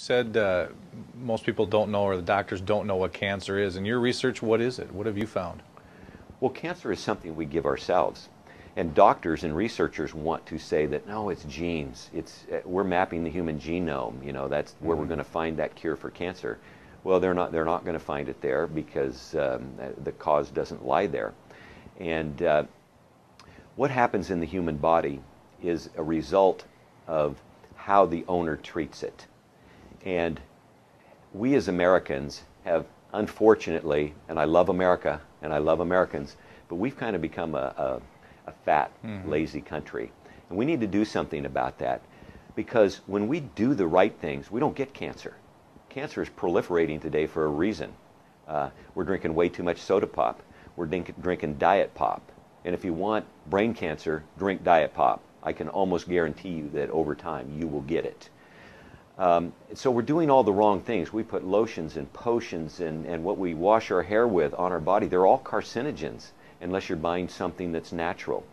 said uh, most people don't know, or the doctors don't know what cancer is. In your research, what is it? What have you found? Well, cancer is something we give ourselves. And doctors and researchers want to say that no, it's genes. It's uh, we're mapping the human genome. You know, that's where mm-hmm. we're going to find that cure for cancer. Well, they're not. They're not going to find it there because um, the cause doesn't lie there. And uh, what happens in the human body is a result of how the owner treats it. And we as Americans have, unfortunately, and I love America and I love Americans, but we've kind of become a, a, a fat, mm-hmm. lazy country. And we need to do something about that because when we do the right things, we don't get cancer. Cancer is proliferating today for a reason. Uh, we're drinking way too much soda pop. We're drink, drinking diet pop. And if you want brain cancer, drink diet pop. I can almost guarantee you that over time you will get it. Um, so we're doing all the wrong things. We put lotions and potions and, and what we wash our hair with on our body. They're all carcinogens unless you're buying something that's natural.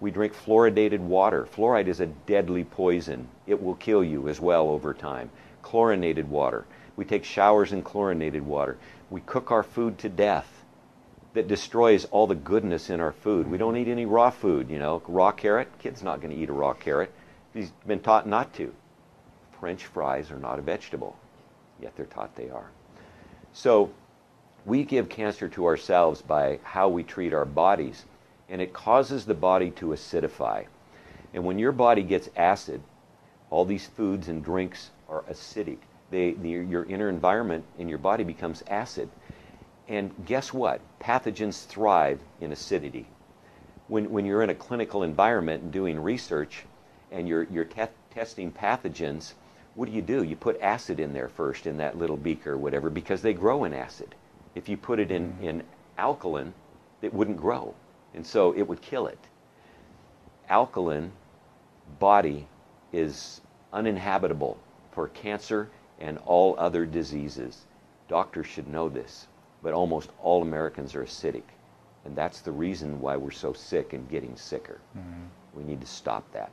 We drink fluoridated water. Fluoride is a deadly poison. It will kill you as well over time. Chlorinated water. We take showers in chlorinated water. We cook our food to death. That destroys all the goodness in our food. We don't eat any raw food, you know. Raw carrot, kid's not going to eat a raw carrot. He's been taught not to. French fries are not a vegetable, yet they're taught they are. So we give cancer to ourselves by how we treat our bodies, and it causes the body to acidify. And when your body gets acid, all these foods and drinks are acidic. They, the, your inner environment in your body becomes acid. And guess what? Pathogens thrive in acidity. When, when you're in a clinical environment and doing research and you're, you're te testing pathogens, what do you do? You put acid in there first in that little beaker or whatever because they grow in acid. If you put it in, in alkaline, it wouldn't grow. And so it would kill it. Alkaline body is uninhabitable for cancer and all other diseases. Doctors should know this, but almost all Americans are acidic. And that's the reason why we're so sick and getting sicker. Mm-hmm. We need to stop that.